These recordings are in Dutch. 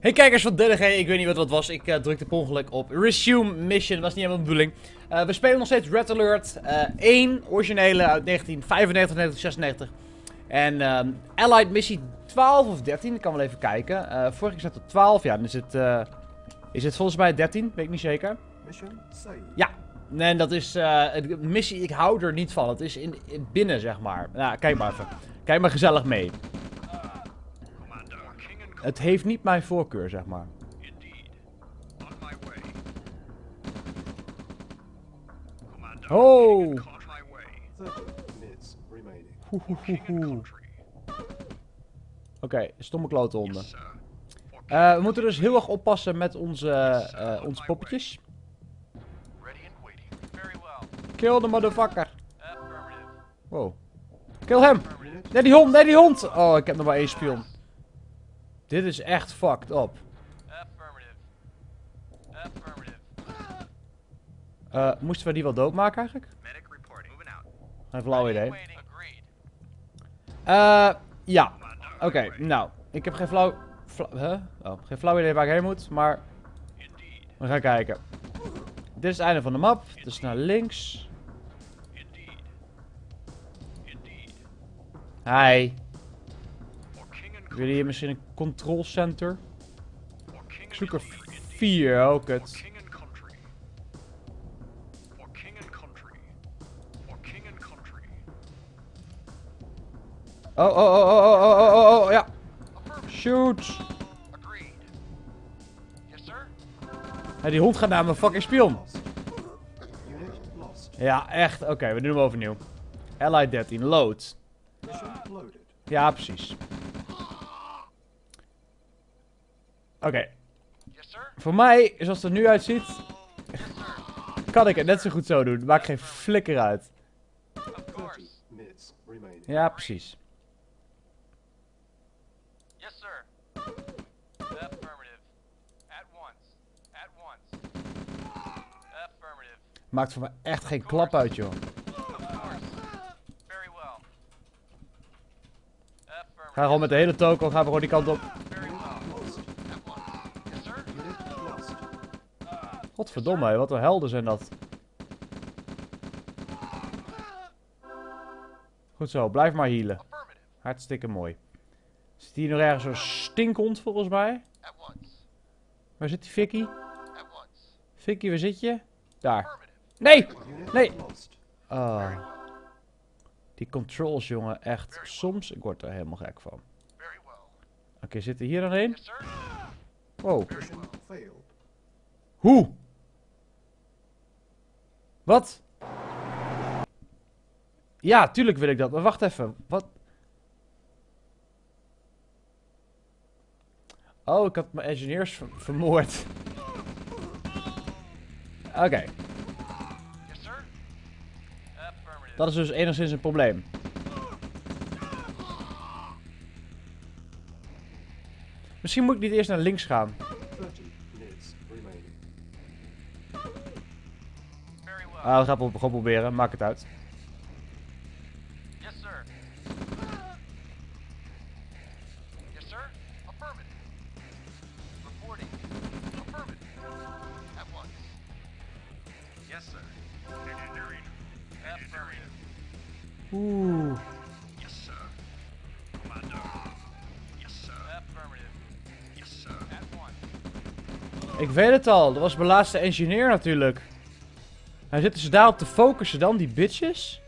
Hey kijkers van DDG, ik weet niet wat wat was. Ik eh, drukte per ongeluk op Resume Mission, was niet helemaal de bedoeling. Eh, we spelen nog steeds Red Alert eh 1, originele uit 1995, 1996. En ehm, Allied Missie 12 of 13, ik kan wel even kijken. Eh vorige keer zat het 12, ja, dan is het, eh, is het volgens mij 13, weet ik niet zeker. Mission. Ja, nee, dat is eh, missie, ik hou er niet van. Het is in, in binnen, zeg maar. Nou, kijk maar even. Kijk maar gezellig mee. Het heeft niet mijn voorkeur, zeg maar. Oh! Oké, okay, stomme klote honden. Eh, we moeten dus heel erg oppassen met onze, eh, onze poppetjes. Kill de motherfucker. Wow. Kill hem! Nee, die hond! Nee, die hond! Oh, ik heb nog maar één spion. Dit is echt fucked up. Affirmative. Affirmative. Eh, moesten we die wel doodmaken eigenlijk? Geen flauw idee. Eh, ja. Oké, nou. Ik heb geen flauw... fla- huh? Oh, geen flauw idee waar ik heen moet, maar we gaan kijken. Dit is het einde van de map. Dus naar links. Hi. Willen hier misschien een control center? Ik zoek er vier, ook oh, het. Oh, oh, oh, oh, oh, oh, oh, oh, ja. Shoot. Ja, die hond gaat naar mijn fucking spion. Ja, echt. Oké, we doen hem overnieuw. Allied 13, load. Ja, precies. Oké, Yes, voor mij, zoals het er nu uitziet, Yes, kan ik het net zo goed zo doen. Maakt geen flikker uit. Of 30 course. minutes remaining. Ja, precies. Yes, sir. Affirmative. At once. At once. Affirmative. Maakt voor mij echt geen klap uit, joh. Very well. Ga gewoon met de hele toko, gaan we gewoon die kant op. Godverdomme, wat een helden zijn dat. Goed zo, blijf maar healen. Hartstikke mooi. Zit hier nog ergens zo'n stinkhond volgens mij? Waar zit die Vicky? Vicky, waar zit je? Daar. Nee! Nee. Oh. Die controls, jongen, echt. Soms, ik word er helemaal gek van. Oké, zit er hier dan een? Wow. Hoe? Wat? Ja, tuurlijk wil ik dat. Maar wacht even. Wat? Oh, ik had mijn engineers ver- vermoord. Oké, dat is dus enigszins een probleem. Misschien moet ik niet eerst naar links gaan. Ah, we gaan het gewoon proberen. Maak het uit. Yes, sir. Yes, sir. Affirmative. Reporting. Affirmative. At once. Yes, sir. Engineering. Affirmative. Oeh. Yes, sir. Commander. Yes, sir. Affirmative. Yes, sir. At once. Ik weet het al, dat was mijn laatste engineer natuurlijk. Hij zitten ze daarop te focussen dan, die bitches?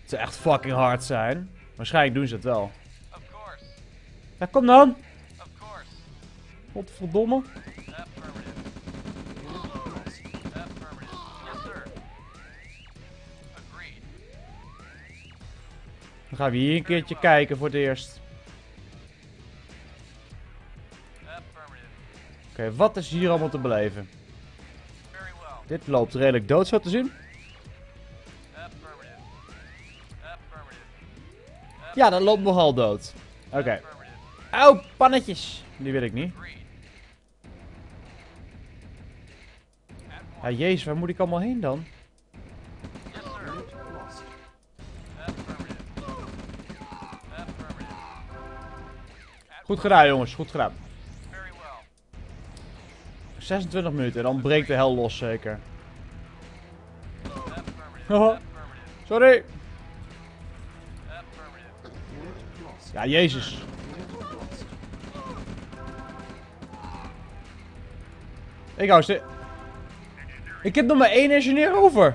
Het zou echt fucking hard zijn. Waarschijnlijk doen ze het wel. Ja, kom dan. Godverdomme. Dan gaan we hier een keertje kijken voor het eerst. Oké, wat is hier allemaal te beleven? Dit loopt redelijk dood zo te zien. Ja, dat loopt nogal dood. Oké. Affirmative. Auw, pannetjes. Die wil ik niet. Ja, jezus, waar moet ik allemaal heen dan? Goed gedaan, jongens. Goed gedaan. Very 26 minuten en dan breekt de hel los zeker. Sorry. Ja, jezus. Ik hou stil. Ik heb nog maar één engineer over.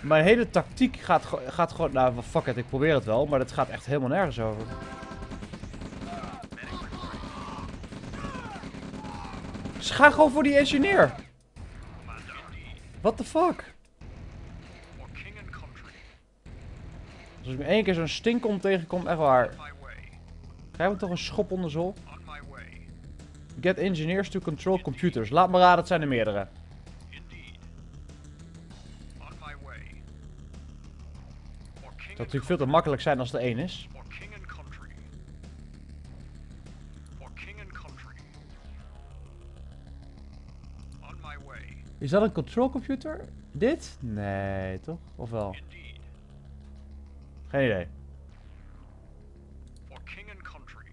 Mijn hele tactiek gaat, gaat gewoon... Nou, fuck it, ik probeer het wel. Maar het gaat echt helemaal nergens over. Gaan gewoon voor die engineer. What the fuck? Als ik me één keer zo'n stinkom tegenkom, echt waar. Krijgen we toch een schop onder zol? Get engineers to control computers. Laat me raden, het zijn er meerdere. Het zou natuurlijk veel te makkelijk zijn als er één is. Is dat een control computer? Dit? Nee, toch? Of wel? Indeed. Geen idee. For king and country.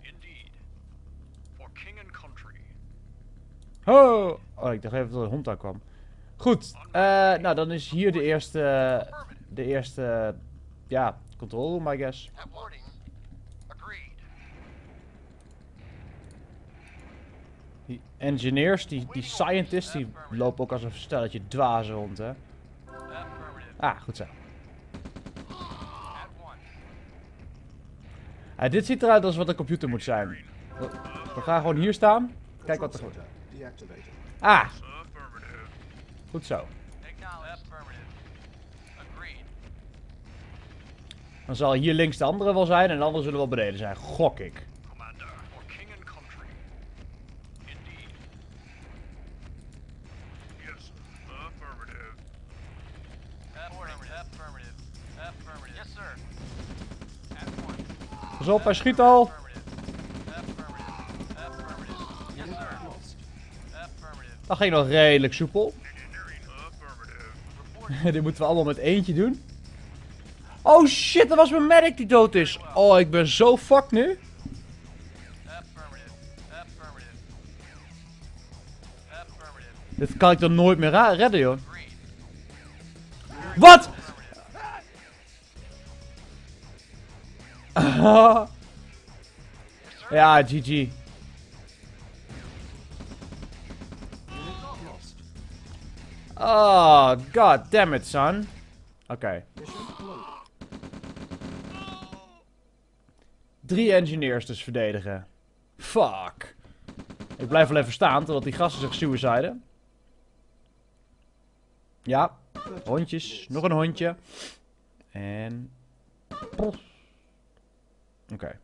Indeed. For king and country. Oh! Oh, ik dacht even dat er een hond aankwam. Goed. eh, nou, dan is hier de eerste... De eerste... Ja, control room, I guess. At wording. Agreed. Die engineers, die, die scientists, die lopen ook als een stelletje dwazen rond, hè. Ah, goed zo. Ah, dit ziet eruit als wat een computer moet zijn. We, gaan gewoon hier staan. Kijk wat er gebeurt. Ah, goed zo. Dan zal hier links de andere wel zijn en de andere zullen wel beneden zijn. Gok ik. Pas op, hij schiet al. Dat ging nog redelijk soepel. Dit moeten we allemaal met eentje doen. Oh shit, dat was mijn medic die dood is. Oh, ik ben zo fucked nu. Dit kan ik dan nooit meer redden, joh. Wat? ja, GG. Oh, god damn it, son. Oké. Drie engineers dus verdedigen. Fuck. Ik blijf wel even staan totdat die gasten zich suiciden. Ja, 30 hondjes. Nog een hondje. En... Oké.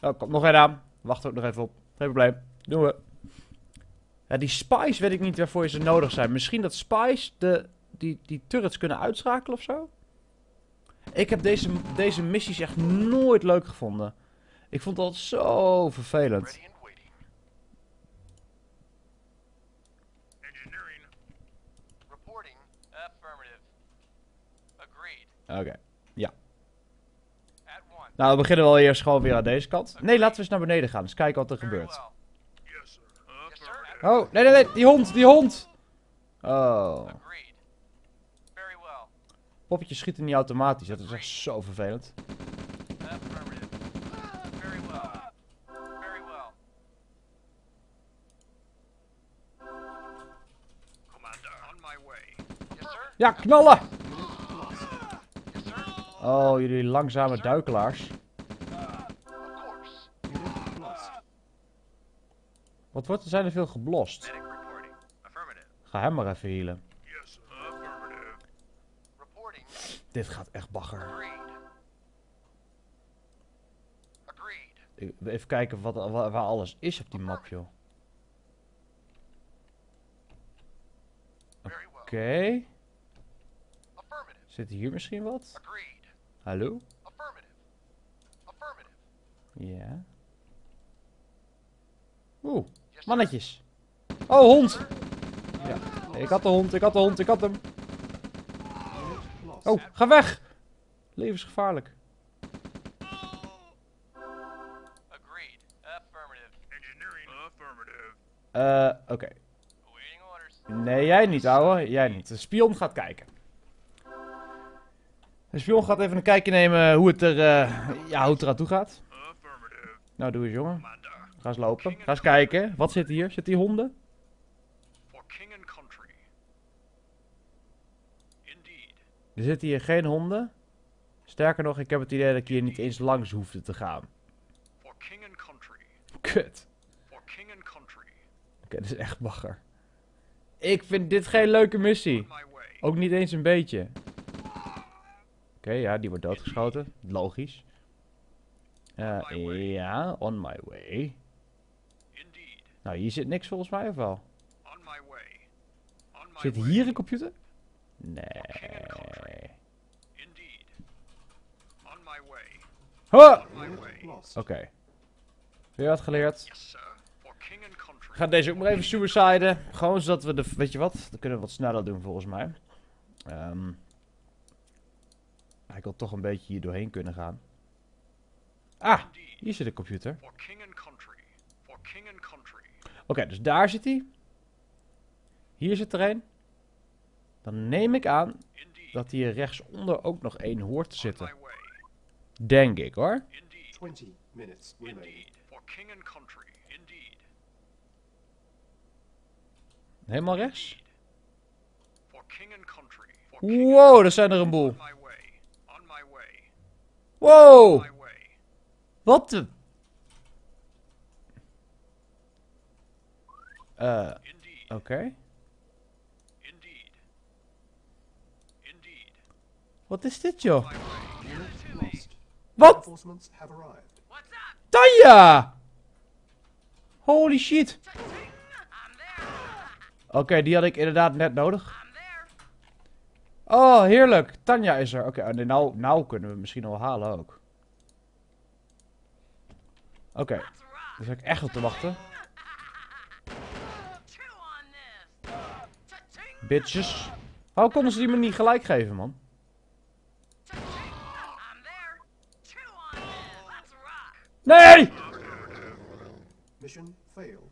Oh, komt nog één aan. Wacht ook nog even op. Geen probleem. Doen we. Ja, die spies weet ik niet waarvoor ze nodig zijn. Misschien dat spies de, die, die turrets kunnen uitschakelen of zo? Ik heb deze, deze missies echt nooit leuk gevonden. Ik vond dat zo vervelend. Oké. Nou, we beginnen wel eerst gewoon weer aan deze kant. Nee, laten we eens naar beneden gaan. Eens kijken wat er gebeurt. sir. Oh, nee, nee, nee. Die hond, die hond. Oh. Poppetjes schieten niet automatisch. Dat is echt zo vervelend. Affirmative. Very well. Very well. Commander, on my way. Yes, sir. Ja, knallen! Unit lost. Yes, sir. Oh, jullie langzame duikelaars. Wat wordt er? Zijn er veel geblost? Ga hem maar even healen. Dit gaat echt bagger. Even kijken wat, waar, alles is op die map, joh. Oké. Affirmative. Zit hier misschien wat? Hallo? Affirmative. Affirmative. Ja. Oeh, mannetjes. Oh, hond! Ja, ik had de hond, ik had de hond, ik had hem. Oh, ga weg! Levensgevaarlijk. Affirmative. Eh, oké. Nee, jij niet, ouwe. Jij niet. De spion gaat kijken. De spion gaat even een kijkje nemen hoe het er, eh, ja, hoe het eraan toe gaat. Nou, doe eens, jongen. Ga eens lopen. Ga eens kijken. Wat zit hier? Zit hier honden? Er zitten hier geen honden. Sterker nog, ik heb het idee dat ik hier niet eens langs hoefde te gaan. Kut. Oké, dit is echt bagger. Ik vind dit geen leuke missie. Ook niet eens een beetje. Oké, ja, die wordt doodgeschoten. Logisch. Eh, ja, on my way. Indeed. Nou, hier zit niks volgens mij of wel? On my way. On my Zit way. hier een computer? Nee. Indeed. On my way. Lost. Oké. Weer wat geleerd. Yes, sir. Gaan deze ook maar even suiciden. Gewoon zodat we de... Weet je wat? Dan kunnen we wat sneller doen volgens mij. Ik wil toch een beetje hier doorheen kunnen gaan. Ah! Hier zit de computer. Oké, dus daar zit hij. Hier zit er een. Dan neem ik aan dat hier rechtsonder ook nog één hoort te zitten. Denk ik hoor. Indeed. 20 minutes remaining. Indeed. For king and country. Indeed. Helemaal rechts. Wow, er zijn er een boel. On my way. On my way. Wow! Wat de... Eh, Indeed. oké. Indeed. Indeed. Wat is dit joh? Wat? Tanja! Holy shit. Oké, die had ik inderdaad net nodig. Oh, heerlijk. Tanja is er. Oké, oh, nee, nou, nou kunnen we misschien al halen ook. Oké, daar zit ik echt op te wachten. Bitches. Waarom konden ze die me niet gelijk geven, man? Nee! Mission failed.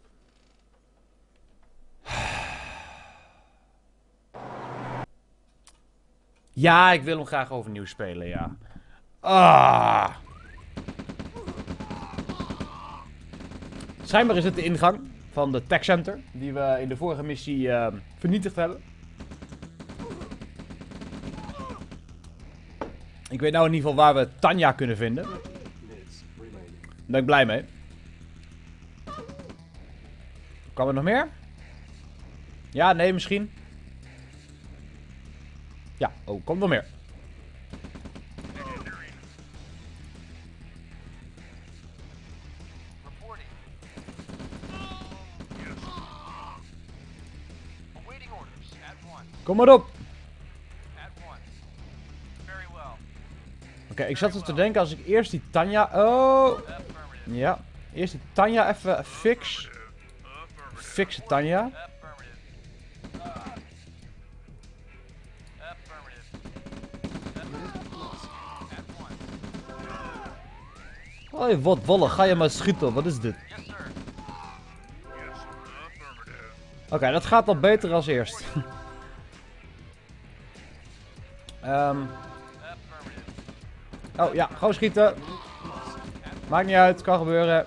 Ja, ik wil hem graag overnieuw spelen, ja. Ah. Schijnbaar is het de ingang van de tech center, die we in de vorige missie eh, vernietigd hebben. Ik weet nou in ieder geval waar we Tanja kunnen vinden. Daar 30 minutes remaining. ben ik blij mee. Kan er nog meer? Ja, nee, misschien. Ja, oh, komt nog meer. Kom maar op. Oké, ik zat er te denken als ik eerst die Tanja... Oh, ja. Eerst die Tanja even fix. Fixen Tanja. Hoi, wat wallen. Ga je maar schieten. Wat is dit? Oké, dat gaat al beter als eerst. Ehm, oh ja, gewoon schieten. Maakt niet uit, kan gebeuren.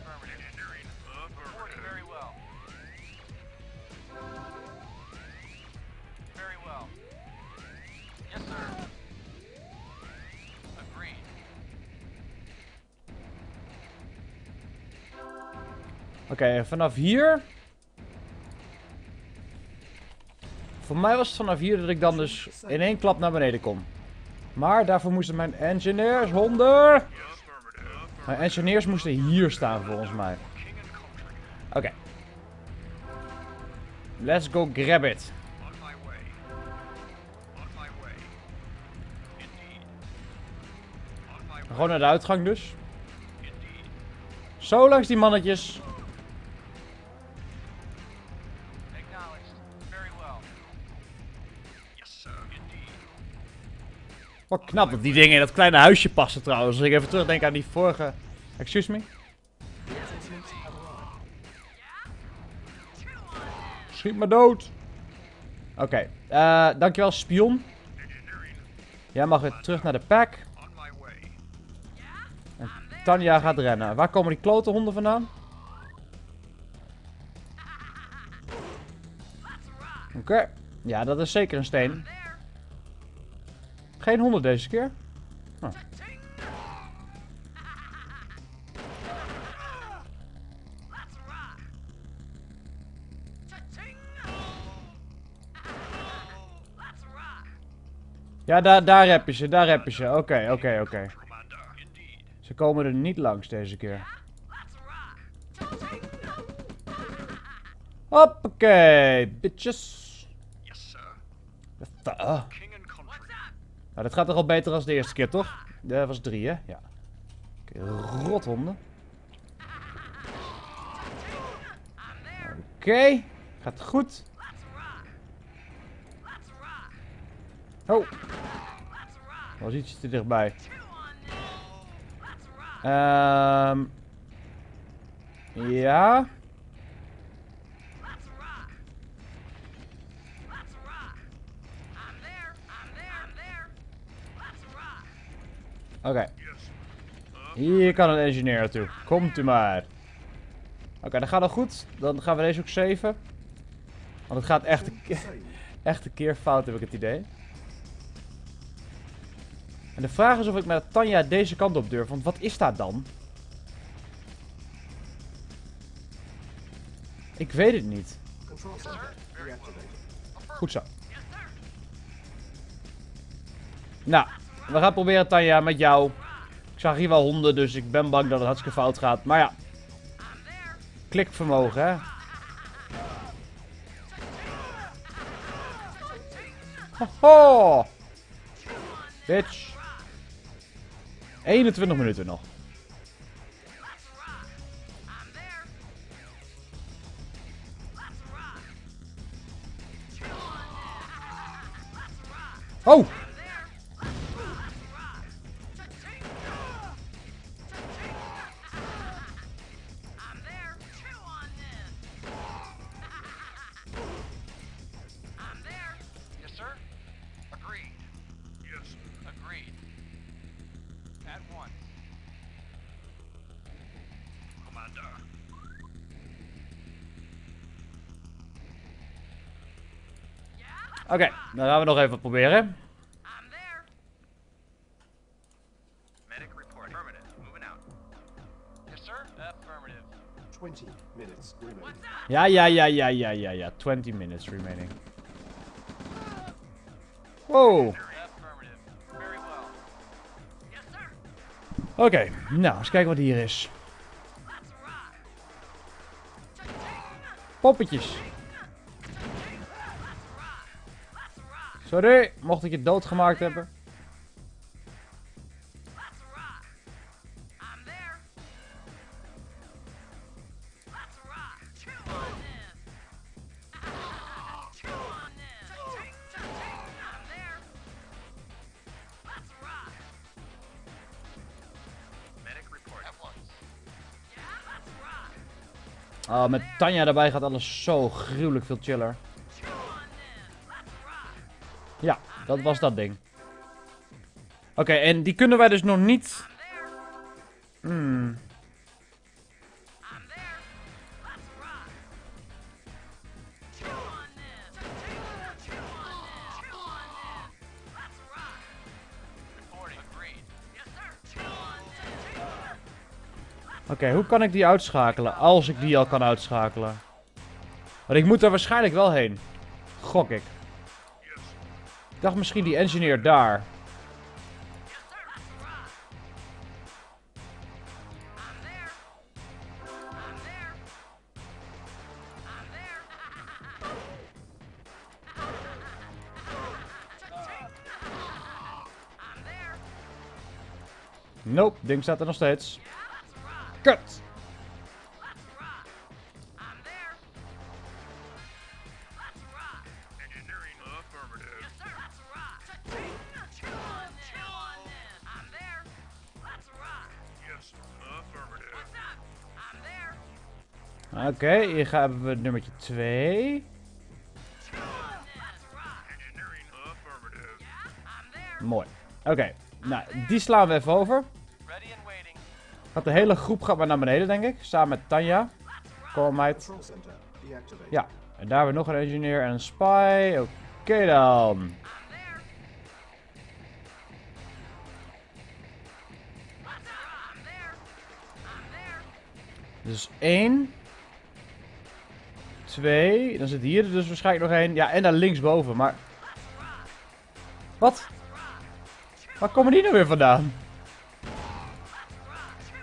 Oké, vanaf hier. Voor mij was het vanaf hier dat ik dan dus in één klap naar beneden kom. Maar daarvoor moesten mijn engineers, honden. Mijn engineers moesten hier staan volgens mij. Oké. Let's go grab it. Gewoon naar de uitgang dus. Zo langs die mannetjes. Wat knap dat die dingen in dat kleine huisje passen trouwens. Als ik even terugdenk aan die vorige... Excuse me? Schiet me dood. Oké, eh, dankjewel spion. Jij mag weer terug naar de pack. Way. Tanja gaat rennen. Waar komen die klote honden vandaan? Oké. Ja, dat is zeker een steen. Geen honden deze keer. Oh. Ja, daar, daar heb je ze, daar heb je ze. Oké, oké, oké. Ze komen er niet langs deze keer. Hoppakee, bitches. Yes, sir. What the- King and country. Nou, dat gaat toch al beter dan de eerste keer, toch? Dat was drie, hè? Ja. Oké, rothonden. Oké, gaat goed. Oh. Was iets te dichtbij. Ehm. ja. Oké. Hier kan een engineer naartoe. Komt u maar. Oké, dat gaat al goed. Dan gaan we deze ook saven. Want het gaat echt een, echt een keer fout, heb ik het idee. En de vraag is of ik met Tanja deze kant op durf. Want wat is daar dan? Ik weet het niet. Goed zo. Nou, we gaan proberen Tanja met jou. Ik zag hier wel honden, dus ik ben bang dat het hartstikke fout gaat. Maar ja. Klikvermogen, hè. Ho Bitch. 21 minuten nog. Oh! Dan gaan we nog even proberen. Medic report. Affirmative. Moving out. Yes, sir. Affirmative. 20 minutes remaining. Ja, ja, ja, ja, ja, ja, ja. 20 minutes remaining. Wow. Affirmative. Very well. Oké, nou, eens kijken wat hier is. Poppetjes. Sorry, mocht ik je doodgemaakt hebben. Oh, met Tanja erbij gaat alles zo gruwelijk veel chiller. Dat was dat ding. Oké, en die kunnen wij dus nog niet... Hmm. Oké, hoe kan ik die uitschakelen? Als ik die al kan uitschakelen. Want ik moet er waarschijnlijk wel heen. Gok ik. Dacht misschien die engineer daar. Nope, ding staat er nog steeds. Kut! Oké, hier hebben we nummertje 2. Mooi. Oké, nou, die slaan we even over. Gaat de hele groep gaat maar naar beneden, denk ik. Samen met Tanja. Kom. Ja, en daar hebben we nog een engineer en een spy. Oké dan. Dus één. Twee. Dan zit hier er dus waarschijnlijk nog één. Ja, en daar linksboven, maar... Wat? Waar komen die nou weer vandaan?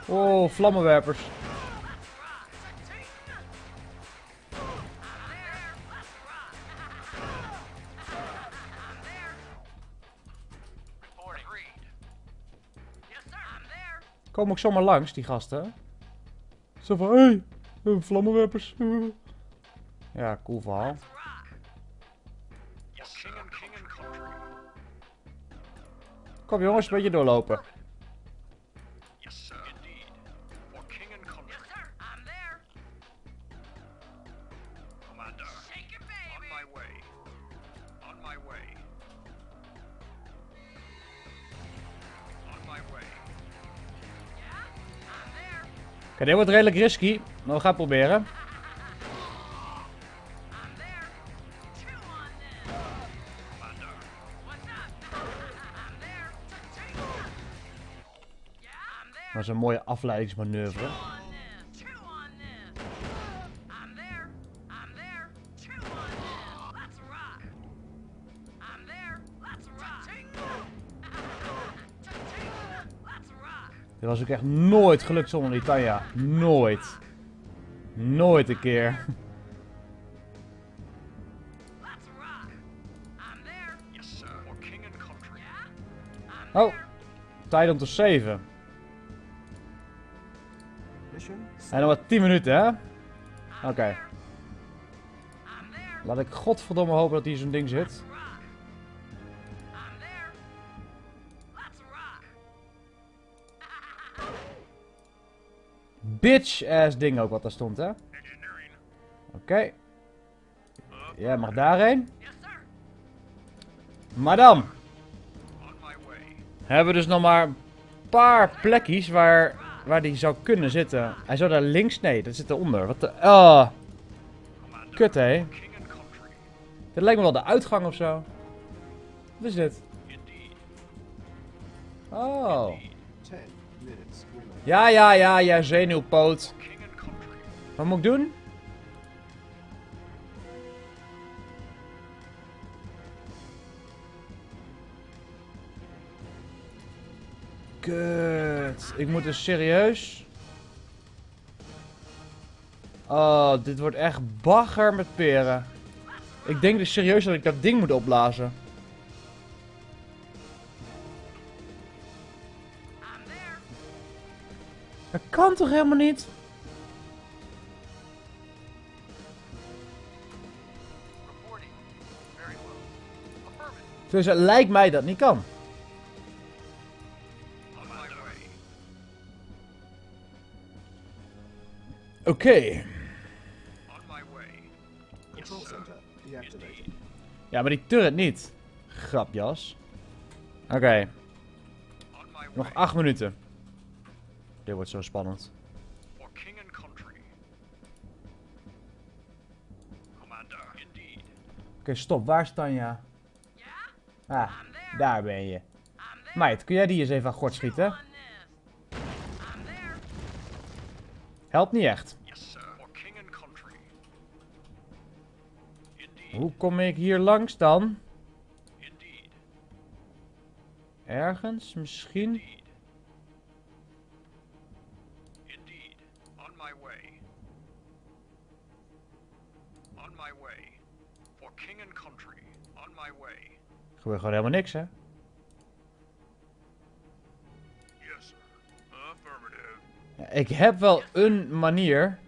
Oh, vlammenwerpers. Komen ook zomaar langs, die gasten. Zo van, hé, hey, vlammenwerpers. Ja, cool verhaal. Yes, sir. King and king and country. Kom jongens, een beetje doorlopen. Yes, sir. Indeed. For king and country. Yes, sir. I'm there. Commander. Shake it, baby. On my way. On my way. On my way. Yeah, I'm there. Oké, dit wordt redelijk risky, maar we gaan het proberen. Let's rock. Let's rock. Dit was ook echt nooit gelukt zonder die Tanja. Nooit. Nooit een keer. Let's rock. I'm there. Yes, sir. For king and country. Yeah. Oh, tijd om te saven. En nog maar 10 minuten, hè? Oké. Laat ik godverdomme hopen dat hier zo'n ding zit. Rock. I'm there. Let's rock. Bitch ass ding ook wat daar stond, hè? Oké. Engineering. Jij mag daarheen. Way. hebben we dus nog maar een paar plekjes waar, waar die zou kunnen zitten. Hij zou daar links... Nee, dat zit eronder. Wat de... Oh, kut country. Dit lijkt me wel de uitgang of zo. Wat is dit? Oh. 10 minutes remaining. Ja, ja, ja, ja, zenuwpoot. Wat moet ik doen? Kut. Ik moet dus serieus. Oh, dit wordt echt bagger met peren. Ik denk dus serieus dat ik dat ding moet opblazen. Dat kan toch helemaal niet? Dus het lijkt mij dat niet kan. Oké. On my way. Control center deactivated. Ja, maar die turret niet. Grapjas. Oké, nog. 8 minuten. Dit wordt zo spannend. Oké, stop. Waar is Tanja? Ah, daar ben je. Meid, kun jij die eens even aan gort schieten? Helpt niet echt. Hoe kom ik hier langs dan? Ergens, misschien? Indeed. Indeed. On my way. On my way. For king and country. On my way. Er gebeurt gewoon helemaal niks, hè? Yes, sir. Affirmative. Ja, ik heb wel een manier.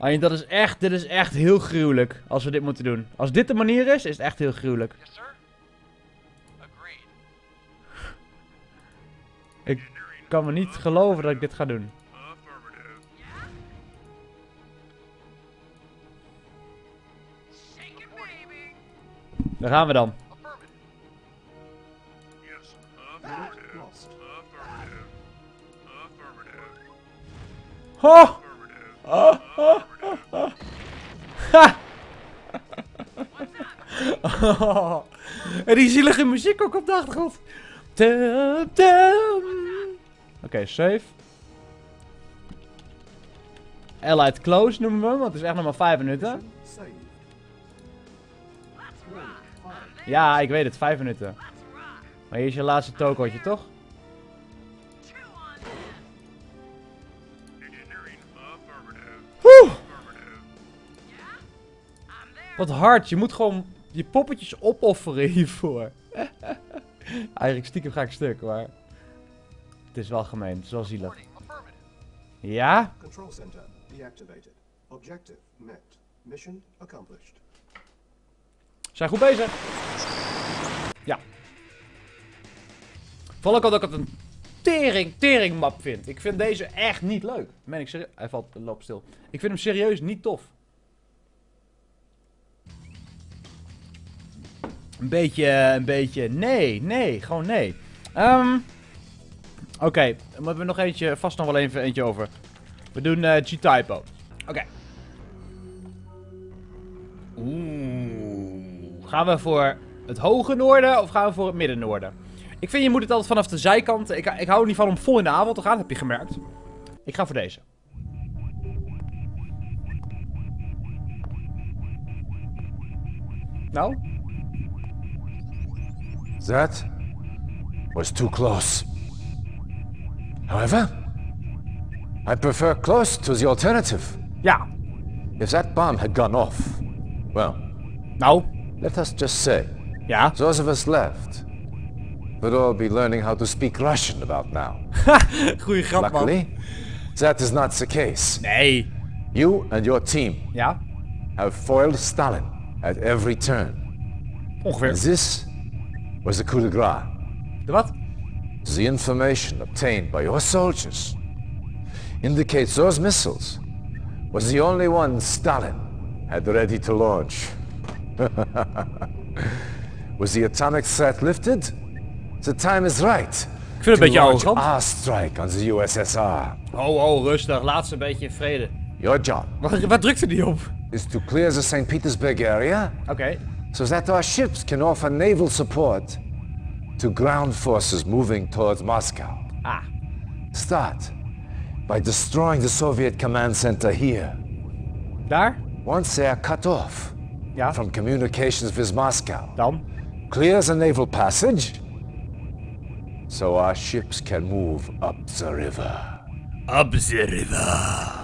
Alleen dat is echt, dit is echt heel gruwelijk als we dit moeten doen. Als dit de manier is, is het echt heel gruwelijk. Yes, sir. Agreed. Ik kan me niet geloven dat ik dit ga doen. Daar gaan we dan. Unit Ha! En die zielige muziek ook op de achtergrond. Oké, save. Allied close noemen we hem, want het is echt nog maar 5 minuten. Ja, ik weet het, 5 minuten. Maar hier is je laatste tokootje, toch? Wat hard, je moet gewoon je poppetjes opofferen hiervoor. Eigenlijk stiekem ga ik stuk, maar... Het is wel gemeen, het is wel zielig. Ja? Control center deactivated. Objective met. Mission accomplished. Zijn goed bezig. Ja. Vooral ook omdat ik het een tering, tering map vind. Ik vind deze echt niet leuk. Meen ik serieus. Hij valt, loopt stil. Ik vind hem serieus niet tof. Een beetje, een beetje, nee, nee, gewoon nee. Ehm Oké, dan hebben we nog eentje, vast nog wel even eentje over. We doen eh, G-Typo. Oké. Oeh. Gaan we voor het hoge noorden of gaan we voor het midden noorden? Ik vind je moet het altijd vanaf de zijkant. Ik, ik hou er niet van om vol in de avond te gaan, heb je gemerkt. Ik ga voor deze. Nou? That was too close. However, I prefer close to the alternative. Yeah. If that bomb had gone off, well, Nou? let us just say, Yeah. those of us left would all be learning how to speak Russian about now. Goeie grap, man. Luckily, that is not the case. Nee. You and your team yeah. have foiled Stalin at every turn. Ongeveer. And this was the coup de grace. The what? The information obtained by your soldiers indicates those missiles was the only one Stalin had ready to launch. was the atomic threat lifted? The time is right. Ik vind het een beetje to launch arrogant. our strike on the USSR. Oh, oh, rustig. Laat ze een beetje in vrede. Your job Wat, wat drukte er die op? is to clear the St. Petersburg area Oké. So that our ships can offer naval support to ground forces moving towards Moscow. Ah. Start by destroying the Soviet command center here. Daar? Once they are cut off Ja. from communications with Moscow, Dan? clear the naval passage so our ships can move up the river. Up the river.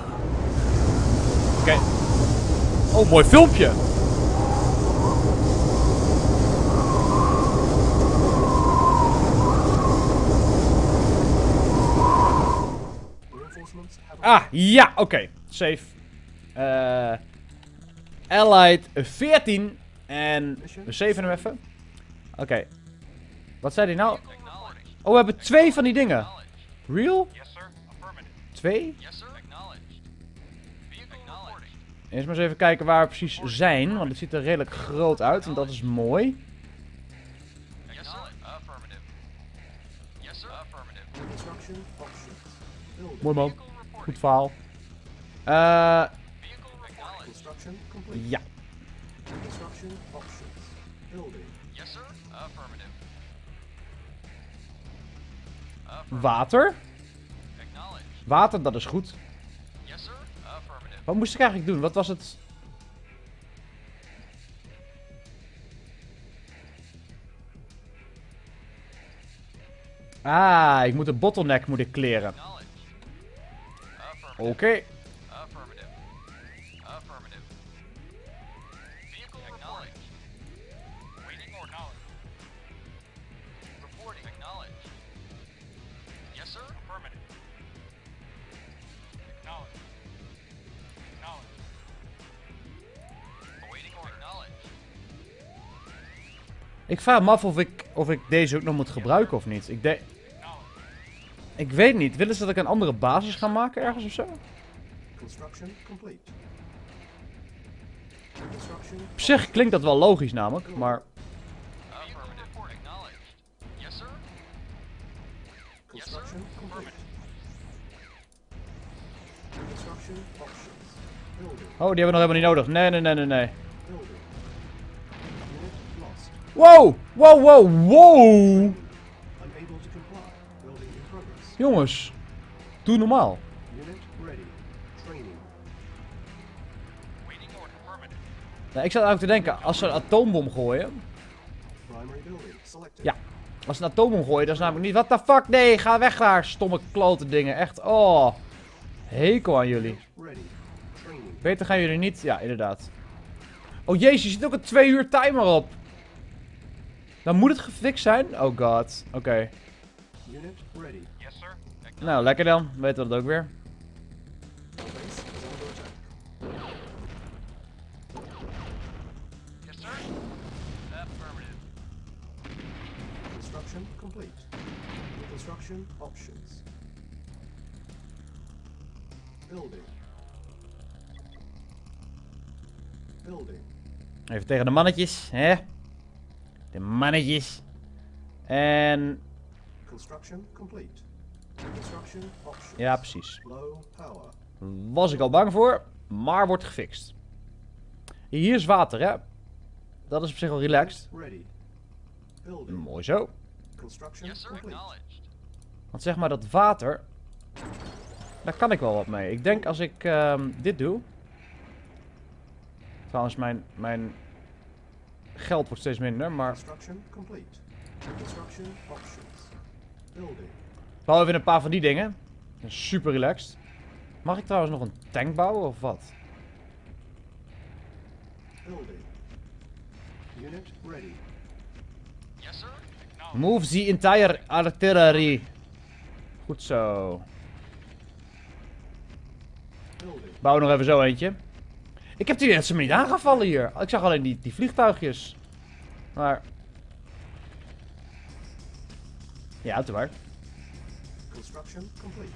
Oké. Oh, mooi filmpje. Ah, ja, oké. Safe. Eh Allied 14. En we saven hem even. Oké. Wat zei hij nou? Oh, we hebben twee van die dingen. Real? Twee? Eerst maar eens even kijken waar we precies zijn. Want het ziet er redelijk groot uit. En dat is mooi. Mooi man. Goed verhaal. Eh, ja. Construction options. Building. Yes, sir. Affirmative. Affirmative. Water. Water, dat is goed. Yes, sir. Affirmative. Wat moest ik eigenlijk doen? Wat was het? Ah, ik moet de bottleneck moet ik kleren. Oké. Affirmative. Affirmative. Affirmative. Vehicle acknowledged. Waiting or acknowledged. Reporting acknowledged. Yes, sir. Affirmative. Acknowledged. Acknowledged. Awaiting or acknowledged. Ik vraag me af of ik, of ik deze ook nog moet gebruiken of niet. Ik, de ik weet niet. Willen ze dat ik een andere basis ga maken ergens of zo? Construction complete. Op zich klinkt dat wel logisch namelijk, maar... Oh, die hebben we nog helemaal niet nodig. Nee, nee, nee, nee, nee. Wow, wow, wow, wow! Jongens, doe normaal. Nou, ik zat eigenlijk te denken, als ze een atoombom gooien... Ja, als ze een atoombom gooien, dat is namelijk niet... What the fuck? Nee, ga weg daar, stomme klote dingen. Echt, oh. Hekel aan jullie. Beter gaan jullie niet? Ja, inderdaad. Oh jezus, je zit ook een twee uur timer op. Dan moet het gefixt zijn? Oh god. Oké. Unit ready. Yes. Nou, lekker dan. Weten we dat ook weer. Options. Building. Building. Even tegen de mannetjes, hè? De mannetjes. En... Construction complete. Ja, precies. Was ik al bang voor, maar wordt gefixt. Hier is water, hè? Dat is op zich wel relaxed. Mooi zo. Want zeg maar dat water... Daar kan ik wel wat mee. Ik denk als ik ehm, dit doe... Trouwens, mijn, mijn geld wordt steeds minder, maar... Bouw even een paar van die dingen. Super relaxed. Mag ik trouwens nog een tank bouwen of wat? Move the entire artillery. Goed zo. Bouw nog even zo eentje. Ik heb die net niet aangevallen hier. Ik zag alleen die, die vliegtuigjes. Maar... Ja, uiteraard. Construction complete.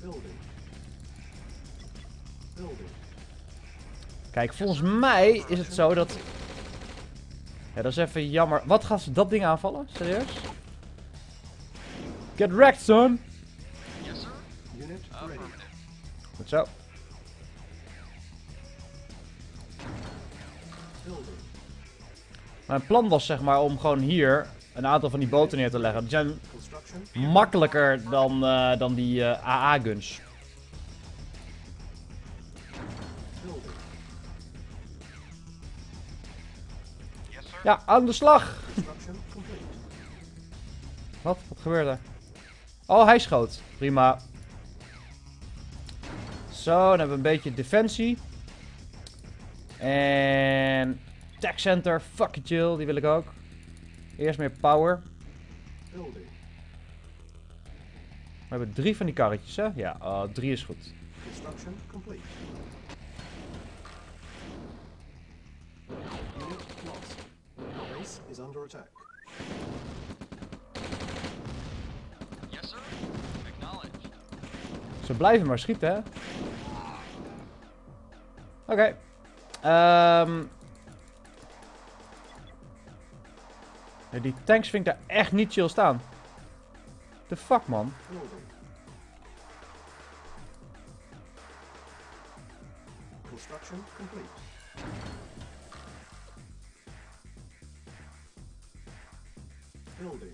Building. Building. Kijk, volgens mij is het zo dat... Ja, dat is even jammer. Wat gaan ze dat ding aanvallen? Serieus? Get wrecked, son! Yes, sir. Unit ready. Affirmative. Goed zo. Mijn plan was zeg maar om gewoon hier een aantal van die boten neer te leggen. Die zijn makkelijker dan, eh, dan die eh, AA-guns. Ja, aan de slag! Wat? Wat gebeurde? Oh, hij schoot. Prima. Zo, dan hebben we een beetje defensie. En... Tech Center, fucking chill, die wil ik ook. Eerst meer power. Building. We hebben drie van die karretjes, hè? Ja, oh, drie is goed. Is under attack. Yes, sir. Acknowledged. Ze blijven maar schieten, hè? Oké. Ehm. Die tanks vind ik daar echt niet chill staan. The fuck, man. Construction complete.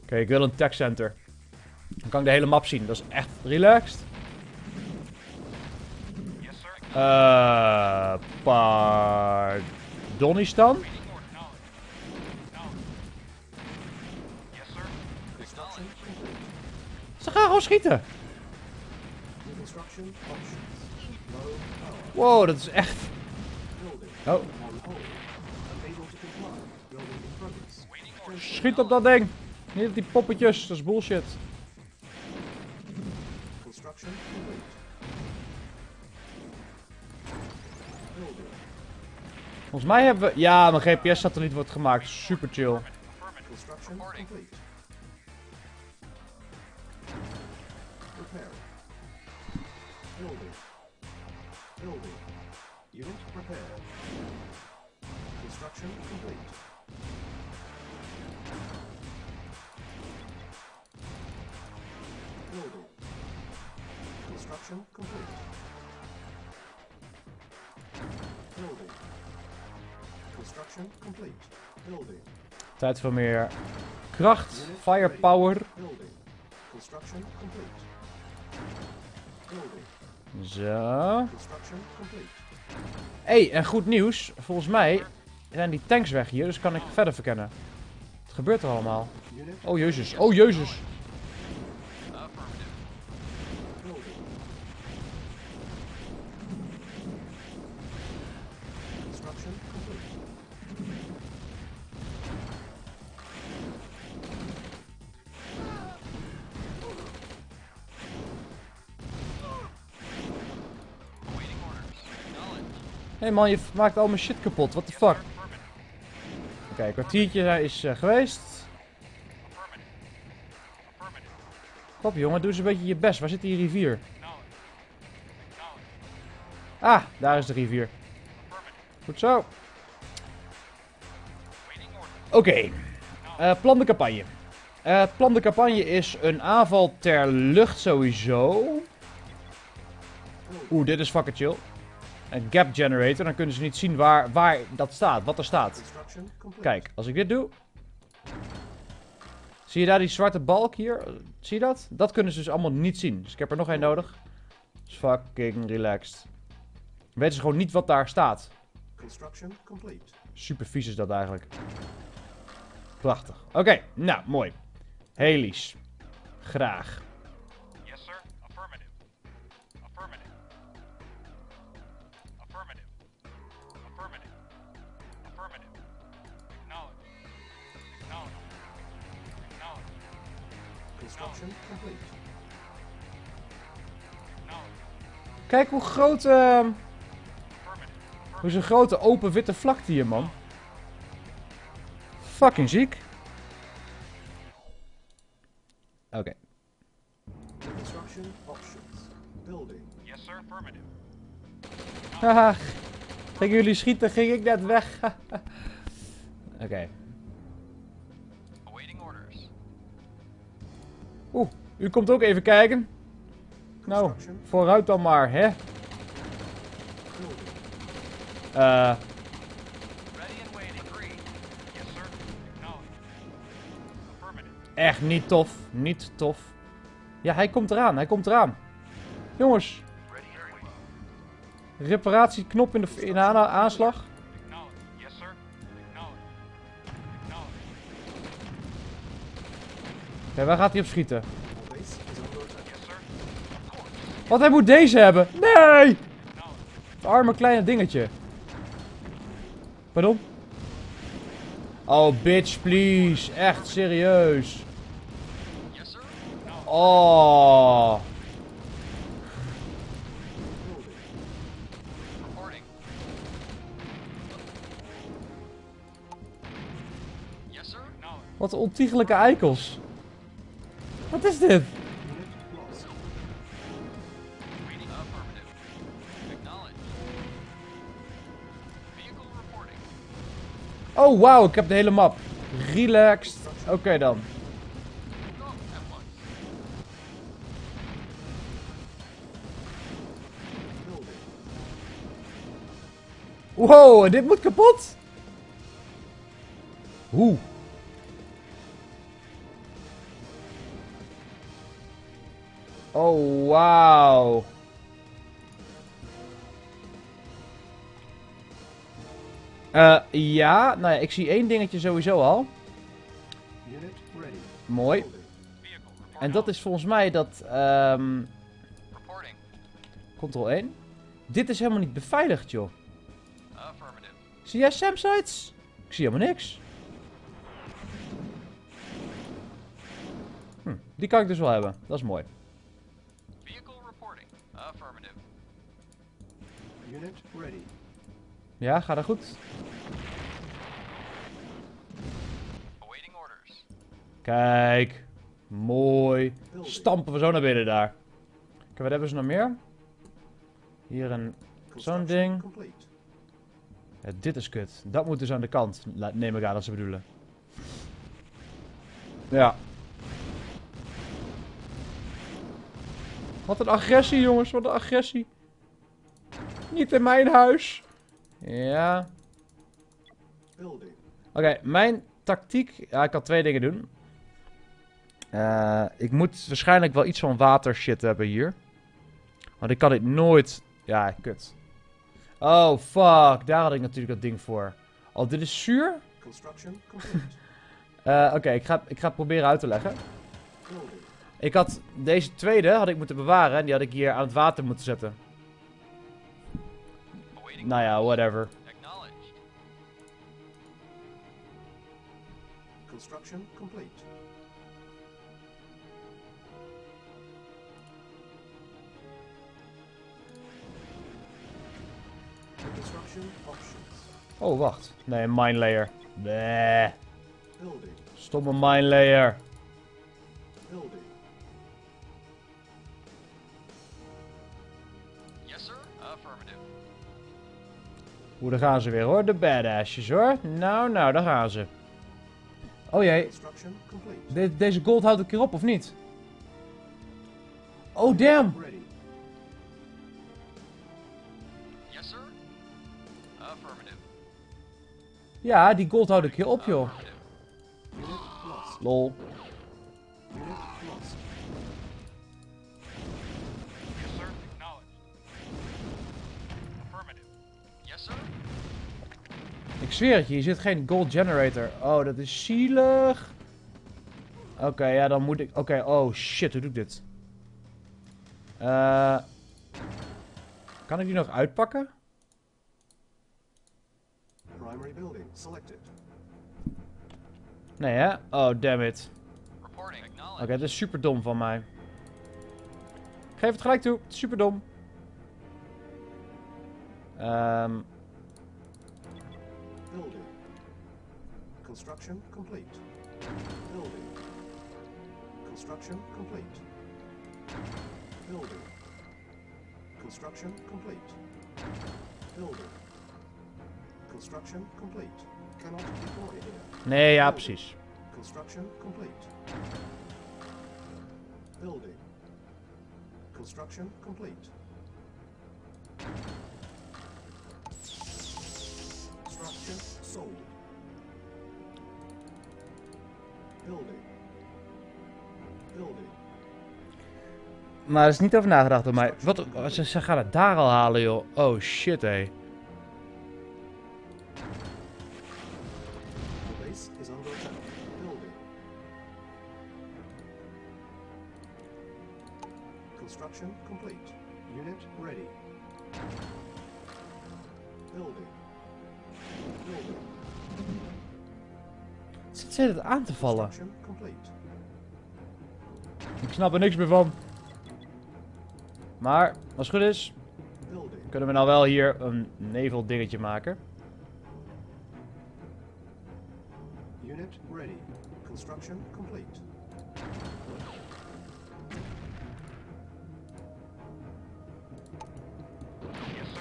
Oké, ik wil een tech center. Dan kan ik de hele map zien. Dat is echt relaxed. Eh, Pardonistan? Schieten. Wow, dat is echt... Oh, schiet op dat ding. Niet op die poppetjes, dat is bullshit. Volgens mij hebben we... Ja, mijn GPS-satelliet wordt gemaakt. Super chill. Unit prepare. Construction complete. Building. Construction complete. Building. Construction complete. Building. Tijd voor meer kracht, Unit firepower. Building. Construction complete. Building. Zo. Construction complete hey, en goed nieuws. Volgens mij zijn die tanks weg hier, dus kan ik verder verkennen. Wat gebeurt er allemaal? Oh jezus, oh jezus. Man, je maakt al mijn shit kapot. What the fuck? Oké, een kwartiertje is eh, geweest. Kop jongen, doe eens een beetje je best. Waar zit die rivier? Ah, daar is de rivier. Goed zo. Oké, eh, plan de campagne. Eh, plan de campagne is een aanval ter lucht sowieso. Oeh, dit is fucking chill. Een gap generator, dan kunnen ze niet zien waar, waar dat staat, wat er staat. Kijk, als ik dit doe. Zie je daar die zwarte balk hier? Zie je dat? Dat kunnen ze dus allemaal niet zien. Dus ik heb er nog één nodig. Fucking relaxed. Weten ze gewoon niet wat daar staat. Construction complete. Super vies is dat eigenlijk. Prachtig. Oké, nou, mooi. Helies. Graag. Construction complete. Acknowledged. Kijk hoe groot... ehm, hoe is een grote open witte vlakte hier, man. Fucking ziek. Oké. Construction options. Building. Yes, sir. Affirmative. Haha. Gingen jullie schieten, ging ik net weg. Oké. Oeh, u komt ook even kijken. Nou, vooruit dan maar, hè. Affirmative. Echt niet tof. Niet tof. Ja, hij komt eraan. Hij komt eraan. Jongens, reparatieknop in de, in de aan- aanslag. Waar gaat hij op schieten? Want hij moet deze hebben. Nee! Het arme kleine dingetje. Pardon? Oh, bitch, please. Echt serieus. Oh. Wat ontiegelijke eikels. Wat is dit? Oh, wauw, ik heb de hele map. Relaxed. Oké dan. Wow, dit moet kapot? Hoe? Oh, wauw. Eh, ja, nou ja, ik zie één dingetje sowieso al. Unit ready. Mooi. En dat is volgens mij dat, ehm, Reporting. Ctrl 1. Dit is helemaal niet beveiligd, joh. Zie jij Samsites? Ik zie helemaal niks. Hm, die kan ik dus wel hebben. Dat is mooi. Unit ready. Ja, gaat dat goed? Awaiting orders. Kijk. Mooi. Stampen we zo naar binnen daar. Kijk, wat hebben ze nog meer? Hier een... Construction ding. Ja, dit is kut. Dat moet dus aan de kant. Neem ik aan dat ze bedoelen. Ja. Wat een agressie, jongens. Wat een agressie. Niet in mijn huis. Ja. Building. Oké, mijn tactiek... Ja, ik kan twee dingen doen. Eh, ik moet waarschijnlijk wel iets van water shit hebben hier. Want ik kan dit nooit... Ja, kut. Oh, fuck. Daar had ik natuurlijk dat ding voor. Oh, dit is zuur? Construction complete. Eh, Oké, ik, ga, ik ga het proberen uit te leggen. Ik had deze tweede had ik moeten bewaren en die had ik hier aan het water moeten zetten. Nou ja, whatever. Construction complete. Construction options. Oh, wacht. Nee, mine layer. Nee. Stomme mine layer. Building. Hoe, daar gaan ze weer hoor. De badassjes hoor. Nou, nou, daar gaan ze. Oh jee. De- deze gold houdt een keer op, of niet? Oh, damn. Ready. Yes, sir. Affirmative. Ja, die gold houdt een keer op, joh. Lol. Zweer het je, hier zit geen gold generator. Oh, dat is zielig. Oké, ja, dan moet ik... Oké, oh shit, hoe doe ik dit? Eh... kan ik die nog uitpakken? Primary building selected. Nee, hè? Oh, damn it. Oké, dat is super dom van mij. Ik geef het gelijk toe. Super dom. Ehm... Building. Construction complete. Building. Construction complete. Building. Construction complete. Building. Construction complete. Cannot deploy here. Nee, ja, precies. Construction complete. Building. Construction complete. Structure sold. Maar er is niet over nagedacht door mij. Wat? Ze, gaan het daar al halen, joh. Oh shit, hé. Vallen? Ik snap er niks meer van. Maar, als het goed is, kunnen we nou wel hier een nevel dingetje maken. Unit ready. Construction complete.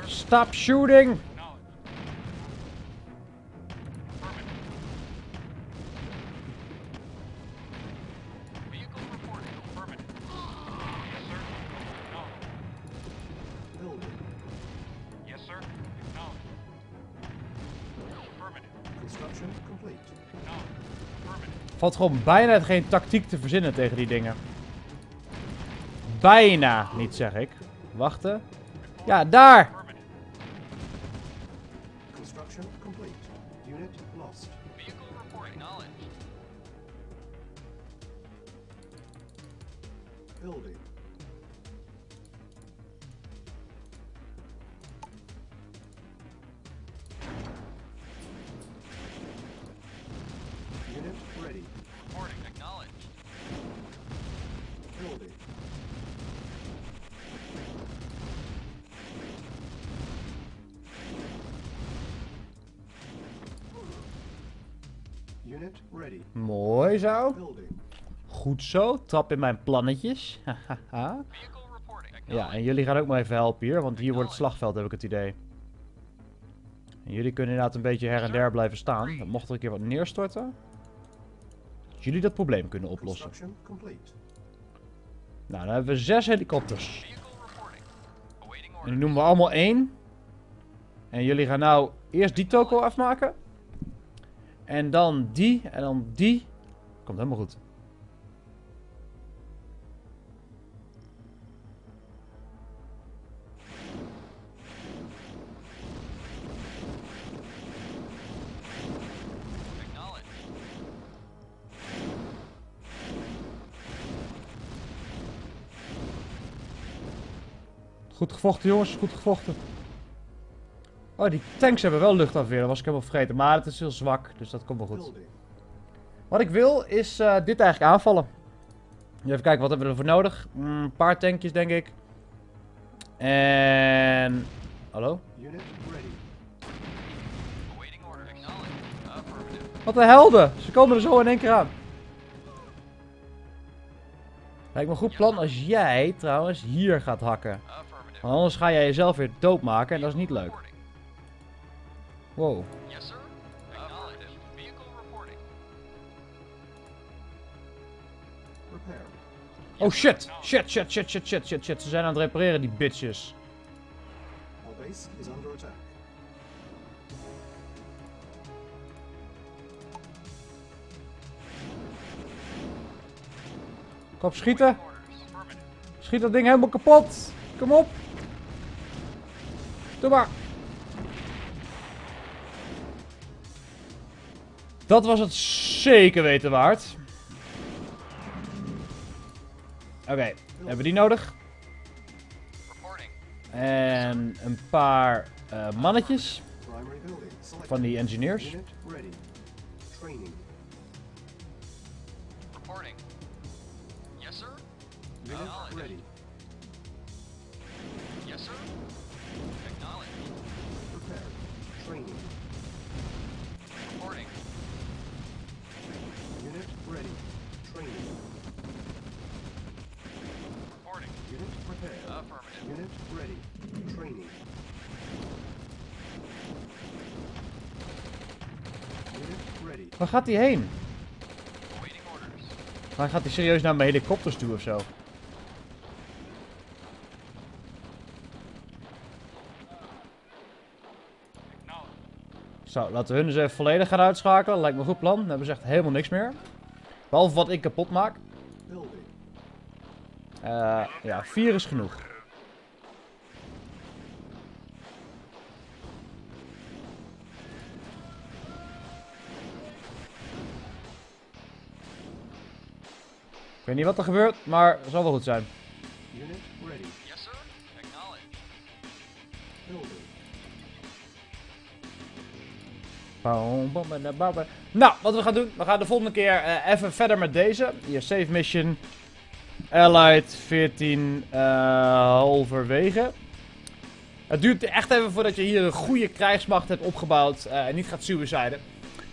Stop shooting! Valt gewoon bijna geen tactiek te verzinnen tegen die dingen. Bijna niet, zeg ik. Wachten. Ja, daar! Affirmative. Unit ready. Mooi zo. Goed zo. Trap in mijn plannetjes. Ja, en jullie gaan ook maar even helpen hier, want hier wordt het slagveld, heb ik het idee. En jullie kunnen inderdaad een beetje her en der blijven staan. Dat mocht er een keer wat neerstorten. Dat jullie dat probleem kunnen oplossen. Nou, dan hebben we zes helikopters. En die noemen we allemaal één. En jullie gaan nou eerst die toko afmaken. En dan die. En dan die. Komt helemaal goed. Goed gevochten, jongens. Goed gevochten. Oh, die tanks hebben wel luchtafweer. Dat was ik helemaal vergeten. Maar het is heel zwak. Dus dat komt wel goed. Wat ik wil is eh, dit eigenlijk aanvallen. Even kijken, wat hebben we ervoor nodig? Mm, Een paar tankjes, denk ik. En... Hallo? Wat een helden! Ze komen er zo in één keer aan. Lijkt me goed plan als jij trouwens hier gaat hakken. Want anders ga jij jezelf weer doodmaken en dat is niet leuk. Wow. Yes, sir. Vehicle reporting. Repair. Oh shit! Shit, shit, shit, shit, shit, shit, shit. Ze zijn aan het repareren, die bitches. Our base is under attack. Kom op, schieten! Schiet dat ding helemaal kapot! Kom op! Doe maar! Dat was het zeker weten waard. Oké, hebben we die nodig? En een paar eh, mannetjes van die engineers. Unit ready. Training. Reporting. Yes, sir. Unit ready. Training. Waar gaat hij heen? Waar gaat hij serieus naar mijn helikopters toe of zo? Zo, laten we hun eens even volledig gaan uitschakelen. Lijkt me een goed plan. Dan hebben ze echt helemaal niks meer. Behalve wat ik kapot maak. Eh, ja, vier is genoeg. Weet niet wat er gebeurt, maar het zal wel goed zijn. Ready. Yes, sir. Acknowledge. Nou, wat we gaan doen, we gaan de volgende keer eh, even verder met deze. Hier, save mission. Allied 14 eh, halverwege. Het duurt echt even voordat je hier een goede krijgsmacht hebt opgebouwd eh, en niet gaat suiciden.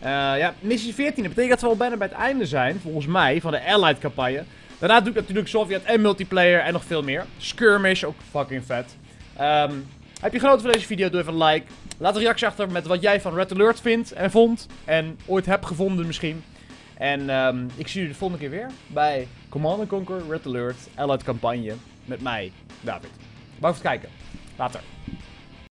Eh, ja, missie 14, dat betekent dat we al bijna bij het einde zijn, volgens mij, van de Allied campagne. Daarna doe ik natuurlijk Sovjet en multiplayer en nog veel meer. Skirmish, ook fucking vet. Ehm, heb je genoten van deze video? Doe even een like. Laat een reactie achter met wat jij van Red Alert vindt en vond. En ooit hebt gevonden misschien. En ehm, ik zie jullie de volgende keer weer bij Command Conquer Red Alert Allied campagne. Met mij, David. Bedankt voor het kijken. Later.